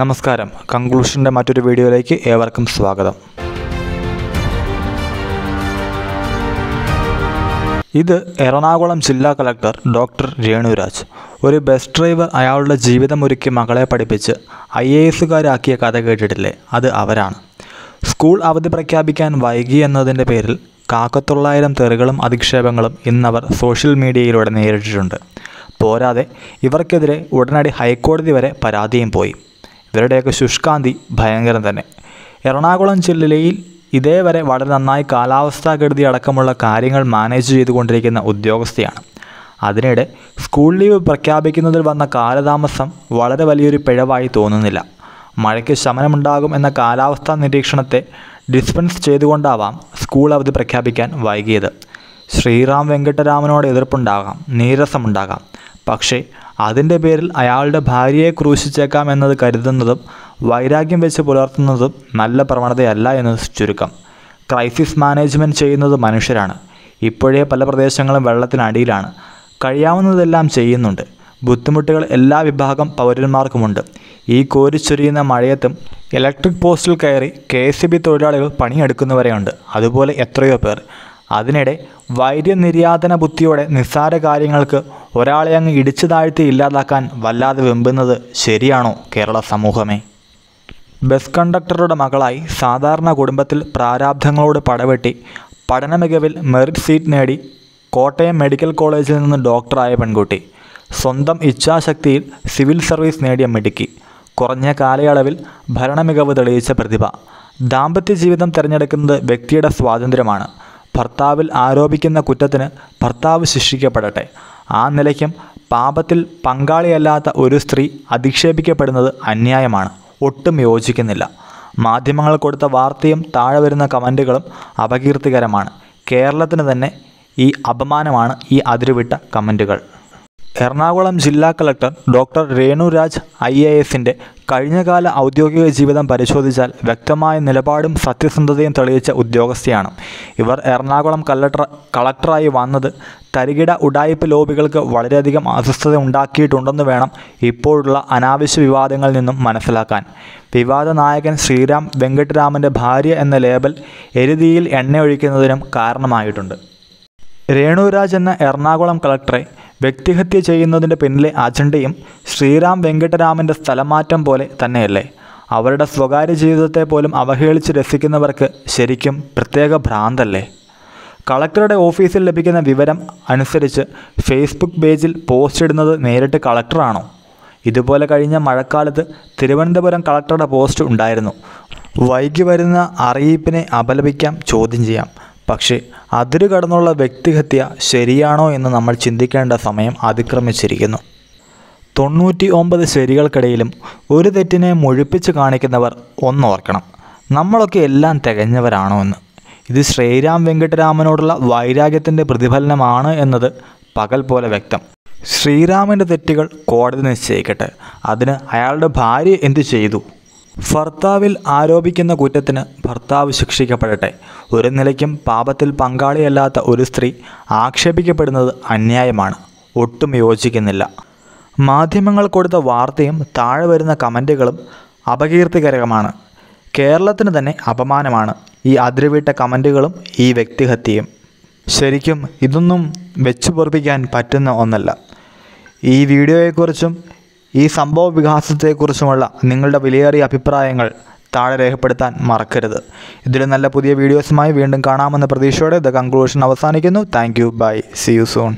നമസ്കാരം. കൺക്ലൂഷന്റെ മറ്റൊരു വീഡിയോയിലേക്ക് ഏവർക്കും സ്വാഗതം. ഇത് എറണാകുളം ജില്ലാ കളക്ടർ ഡോക്ടർ രേണുരാജ്. ഒരു ബസ് ഡ്രൈവർ അയാളുടെ ജീവിതം ഒരുക്കി മകളെ പഠിപ്പിച്ച് ഐ എ എസുകാരാക്കിയ കഥ കേട്ടിട്ടില്ലേ? അത് അവരാണ്. സ്കൂൾ അവധി പ്രഖ്യാപിക്കാൻ വൈകി എന്നതിന്റെ പേരിൽ കാക്കത്തൊള്ളായിരം തെറികളും അധിക്ഷേപങ്ങളും ഇന്നവർ സോഷ്യൽ മീഡിയയിലൂടെ നേരിട്ടിട്ടുണ്ട്. പോരാതെ ഇവർക്കെതിരെ ഉടനടി ഹൈക്കോടതി വരെ പരാതിയും പോയി. ഇവരുടെയൊക്കെ ശുഷ്കാന്തി ഭയങ്കരം തന്നെ. എറണാകുളം ജില്ലയിൽ ഇതേവരെ വളരെ നന്നായി കാലാവസ്ഥാകെടുതി അടക്കമുള്ള കാര്യങ്ങൾ മാനേജ് ചെയ്തുകൊണ്ടിരിക്കുന്ന ഉദ്യോഗസ്ഥയാണ്. അതിനിടെ സ്കൂൾ ലീവ് പ്രഖ്യാപിക്കുന്നതിൽ വന്ന കാലതാമസം വളരെ വലിയൊരു പിഴവായി തോന്നുന്നില്ല. മഴയ്ക്ക് ശമനമുണ്ടാകും എന്ന കാലാവസ്ഥാ നിരീക്ഷണത്തെ ഡിസ്പെൻസ് ചെയ്തുകൊണ്ടാവാം സ്കൂൾ അവധി പ്രഖ്യാപിക്കാൻ വൈകിയത്. ശ്രീറാം വെങ്കട്ടരാമനോട് എതിർപ്പുണ്ടാകാം നീരസമുണ്ടാകാം. പക്ഷേ അതിന്റെ പേരിൽ അയാളുടെ ഭാര്യയെ ക്രൂശിച്ചേക്കാം എന്നത് കരുതുന്നതും വൈരാഗ്യം വെച്ച് പുലർത്തുന്നതും നല്ല പ്രവണതയല്ല എന്ന് ചുരുക്കം. ക്രൈസിസ് മാനേജ്മെന്റ് ചെയ്യുന്നത് മനുഷ്യരാണ്. ഇപ്പോഴേ പല പ്രദേശങ്ങളും വെള്ളത്തിനടിയിലാണ്. കഴിയാവുന്നതെല്ലാം ചെയ്യുന്നുണ്ട്. ബുദ്ധിമുട്ടുകൾ എല്ലാ വിഭാഗം പൗരന്മാർക്കുമുണ്ട്. ഈ കോരിച്ചൊരിയുന്ന മഴയത്തും ഇലക്ട്രിക് പോസ്റ്റിൽ കയറി കെ എസ് ബി തൊഴിലാളികൾ പണിയെടുക്കുന്നവരെയുണ്ട്. അതുപോലെ എത്രയോ പേർ. അതിനിടെ വൈര്യനിര്യാതന ബുദ്ധിയോടെ നിസ്സാര കാര്യങ്ങൾക്ക് ഒരാളെ അങ്ങ് ഇടിച്ചു താഴ്ത്തി ഇല്ലാതാക്കാൻ വല്ലാതെ വെമ്പുന്നത് ശരിയാണോ കേരള സമൂഹമേ? ബസ് കണ്ടക്ടറുടെ മകളായി സാധാരണ കുടുംബത്തിൽ പ്രാരാബ്ധങ്ങളോട് പടവെട്ടി പഠന മികവിൽ മെറിറ്റ് സീറ്റ് നേടി കോട്ടയം മെഡിക്കൽ കോളേജിൽ നിന്ന് ഡോക്ടറായ പെൺകുട്ടി. സ്വന്തം ഇച്ഛാശക്തിയിൽ സിവിൽ സർവീസ് നേടിയ മിടുക്കി. കുറഞ്ഞ കാലയളവിൽ ഭരണമികവ് തെളിയിച്ച പ്രതിഭ. ദാമ്പത്യ ജീവിതം തിരഞ്ഞെടുക്കുന്നത് വ്യക്തിയുടെ സ്വാതന്ത്ര്യമാണ്. ഭർത്താവിൽ ആരോപിക്കുന്ന കുറ്റത്തിന് ഭർത്താവ് ശിക്ഷിക്കപ്പെടട്ടെ. ആ നിലയ്ക്കും പാപത്തിൽ പങ്കാളിയല്ലാത്ത ഒരു സ്ത്രീ അധിക്ഷേപിക്കപ്പെടുന്നത് അന്യായമാണ്. ഒട്ടും യോജിക്കുന്നില്ല. മാധ്യമങ്ങൾ കൊടുത്ത വാർത്തയും താഴെ വരുന്ന കമന്റുകളും അപകീർത്തികരമാണ്. കേരളത്തിന് തന്നെ ഈ അപമാനമാണ് ഈ അതിരുവിട്ട കമന്റുകൾ എറണാകുളം ജില്ലാ collector doctor Renuraj I A എസിന്റെ കഴിഞ്ഞകാല ഔദ്യോഗിക ജീവിതം പരിശോധിച്ചാൽ വ്യക്തമായ നിലപാടും സത്യസന്ധതയും തെളിയിച്ച ഉദ്യോഗസ്ഥയാണ്. ഇവർ എറണാകുളം കലക്ടർ കളക്ടറായി വന്നത് തരികിട ഉടായ്പ ലോബികൾക്ക് വളരെയധികം അസ്വസ്ഥത ഉണ്ടാക്കിയിട്ടുണ്ടെന്ന് വേണം ഇപ്പോഴുള്ള അനാവശ്യ വിവാദങ്ങളിൽ നിന്നും മനസ്സിലാക്കാൻ. വിവാദ നായകൻ ശ്രീരാം വെങ്കട്ടരാമന്റെ ഭാര്യ എന്ന ലേബൽ എരുതിയിൽ എണ്ണയൊഴിക്കുന്നതിനും കാരണമായിട്ടുണ്ട്. രേണുരാജ് എന്ന എറണാകുളം കളക്ടറെ വ്യക്തിഹത്യ ചെയ്യുന്നതിന്റെ പിന്നിലെ അജണ്ടയും ശ്രീറാം വെങ്കട്ടരാമന്റെ സ്ഥലമാറ്റം പോലെ തന്നെയല്ലേ? അവരുടെ സ്വകാര്യ ജീവിതത്തെ പോലും അവഹേളിച്ച് രസിക്കുന്നവർക്ക് ശരിക്കും പ്രത്യേക ഭ്രാന്തല്ലേ? കളക്ടറുടെ ഓഫീസിൽ ലഭിക്കുന്ന വിവരം അനുസരിച്ച് ഫേസ്ബുക്ക് പേജിൽ പോസ്റ്റ് ഇടുന്നത് നേരിട്ട് കളക്ടറാണോ? ഇതുപോലെ കഴിഞ്ഞ മഴക്കാലത്ത് തിരുവനന്തപുരം കളക്ടറുടെ പോസ്റ്റ് ഉണ്ടായിരുന്നു. വൈകി വരുന്ന അറിയിപ്പിനെ അപലപിക്കാം ചോദ്യം ചെയ്യാം. പക്ഷേ അതിരു കടന്നുള്ള വ്യക്തിഹത്യ ശരിയാണോ എന്ന് നമ്മൾ ചിന്തിക്കേണ്ട സമയം അതിക്രമിച്ചിരിക്കുന്നു. തൊണ്ണൂറ്റി ഒമ്പത് ശരികൾക്കിടയിലും ഒരു തെറ്റിനെ മുഴിപ്പിച്ച് കാണിക്കുന്നവർ ഒന്നോർക്കണം നമ്മളൊക്കെ എല്ലാം തികഞ്ഞവരാണോ എന്ന്. ഇത് ശ്രീരാം വെങ്കട്ടരാമനോടുള്ള വൈരാഗ്യത്തിന്റെ പ്രതിഫലനമാണ് എന്നത് പകൽ പോലെ വ്യക്തം. ശ്രീരാമന്റെ തെറ്റുകൾ കോടതി നിശ്ചയിക്കട്ടെ. അതിന് അയാളുടെ ഭാര്യ എന്തു ചെയ്തു? ഭർത്താവിൽ ആരോപിക്കുന്ന കുറ്റത്തിന് ഭർത്താവ് ശിക്ഷിക്കപ്പെടട്ടെ. ഒരു നിലയ്ക്കും പാപത്തിൽ പങ്കാളിയല്ലാത്ത ഒരു സ്ത്രീ ആക്ഷേപിക്കപ്പെടുന്നത് അന്യായമാണ്. ഒട്ടും യോജിക്കുന്നില്ല. മാധ്യമങ്ങൾ കൊടുത്ത വാർത്തയും താഴെ വരുന്ന കമന്റുകളും അപകീർത്തികരമാണ്. കേരളത്തിന് തന്നെ അപമാനമാണ് ഈ അതിരുവിട്ട കമന്റുകളും ഈ വ്യക്തിഹത്യയും. ശരിക്കും ഇതൊന്നും വെച്ചു പൊറപ്പിക്കാൻ പറ്റുന്ന ഒന്നല്ല. ഈ വീഡിയോയെക്കുറിച്ചും ഈ സംഭവ വികാസത്തെക്കുറിച്ചുമുള്ള നിങ്ങളുടെ വിലയേറിയ അഭിപ്രായങ്ങൾ താഴെ രേഖപ്പെടുത്താൻ മറക്കരുത്. ഇതിലും നല്ല പുതിയ വീഡിയോസുമായി വീണ്ടും കാണാമെന്ന പ്രതീക്ഷയോടെ ദ കൺക്ലൂഷൻ അവസാനിക്കുന്നു. Thank you. Bye. See you soon.